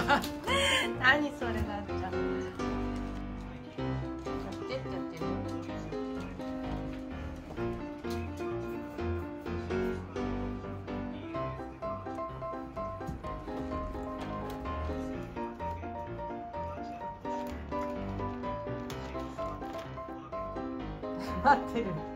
何それなっちゃうやって待ってる。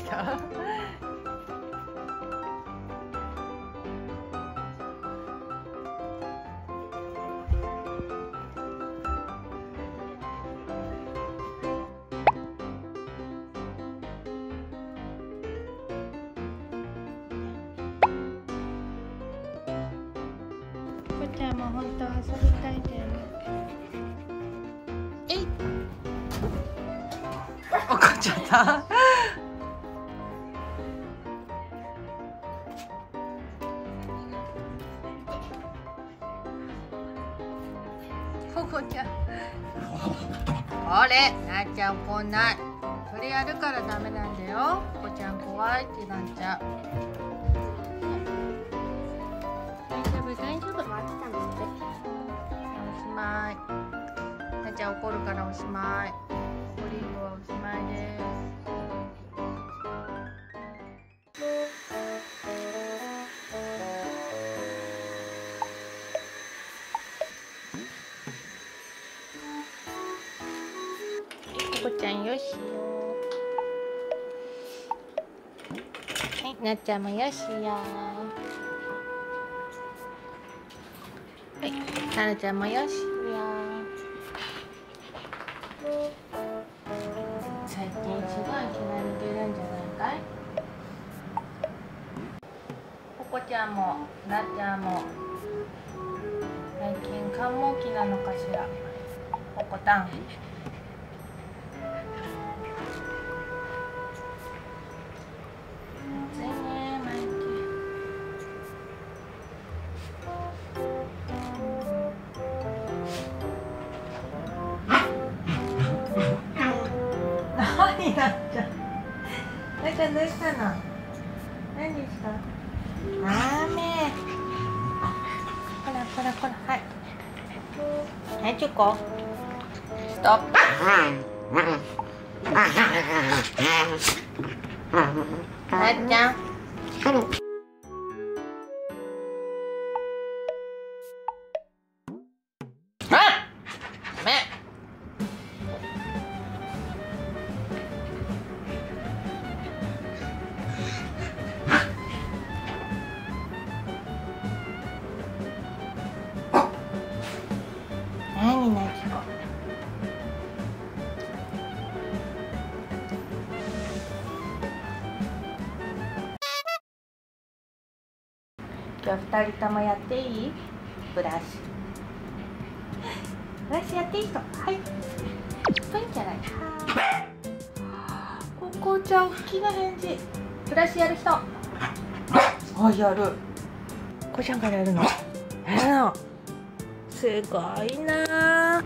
たこちゃんも本当遊びたいんだよね。えい怒っちゃったっちゃん怒んない。それやるからダメなんだよ。ここちゃん怖いってなっちゃ。う大丈夫大丈夫。おしまい。なっちゃん怒るからおしまい。オリーブはおしまいですちゃんよし。よはいなっちゃんもよしよはいなるちゃんもよしよ最近すごい気が抜けるんじゃないかい？ここちゃんもなっちゃんも。最近寒毛期なのかしら？ここたんどうしたの？何した？らほらほら。はい。はいチョコストップなっちゃん今日二人ともやっていい？ブラシ。ブラシやっていい人。はい。ぷいんじゃない？ここちゃん好きな返事。ブラシやる人。あやる。ここちゃんからやるの？やるの。すごいな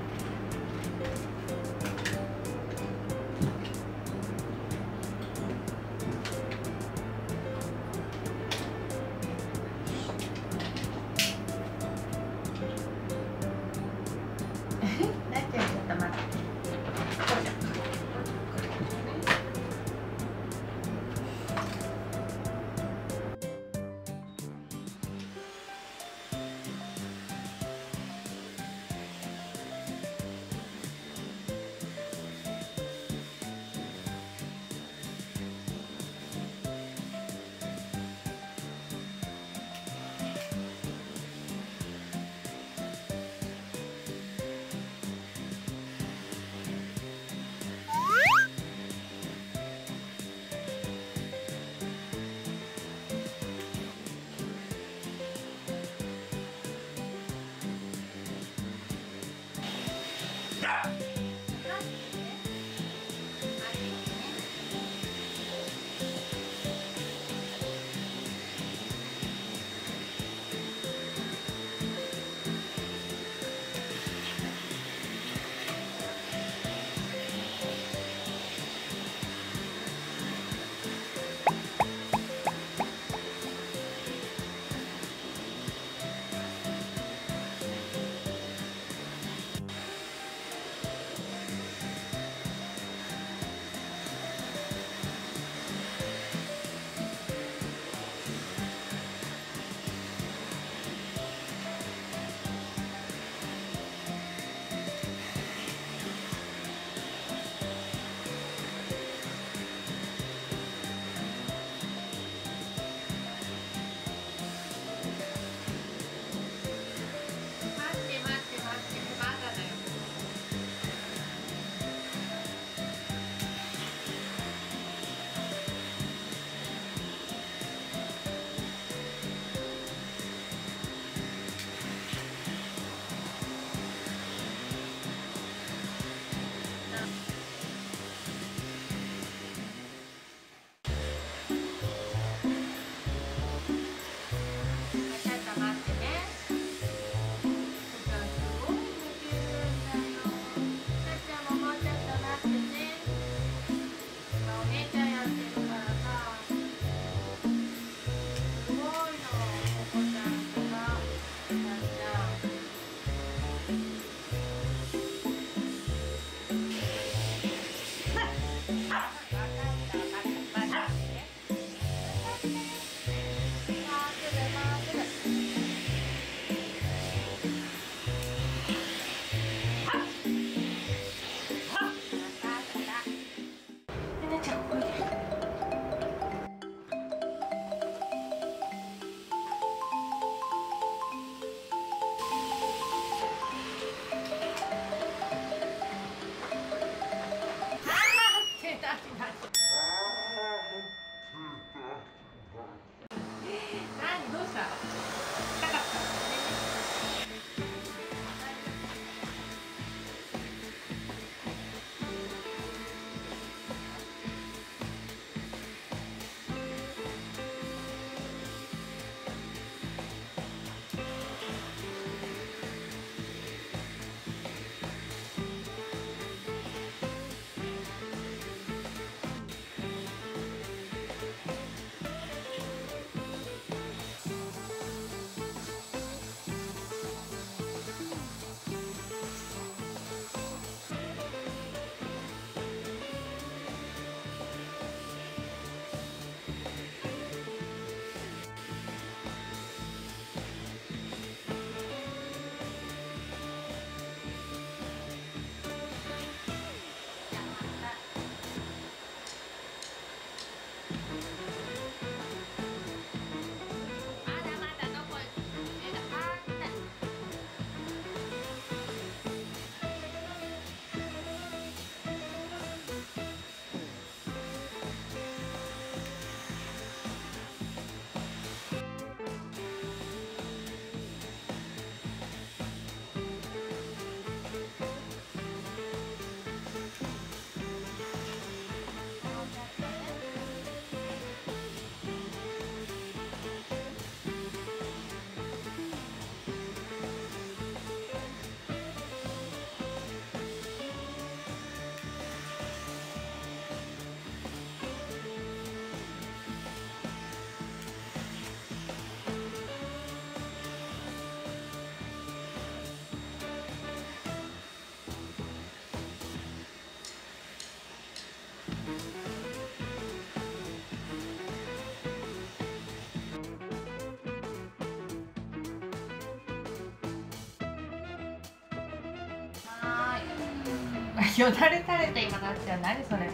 よだれ垂れて今なっちゃう何それ？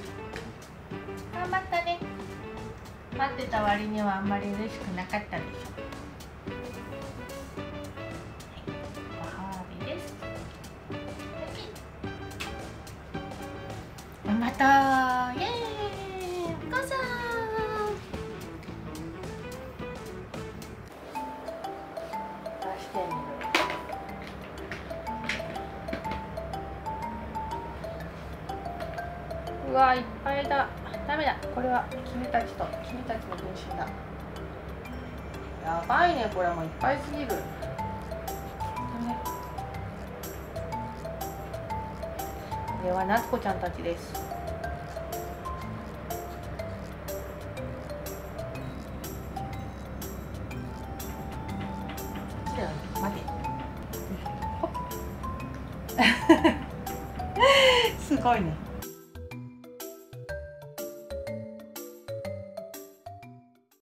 頑張ったね。待ってた割にはあんまり嬉しくなかったでしょ。ご褒美です。頑張ったイエーイ。お母さん。出してみうわいっぱいだ。ダメだ。これは君たちと君たちの分身だ。やばいね。これもういっぱいすぎる。これは夏子ちゃんたちです。待て。すごいね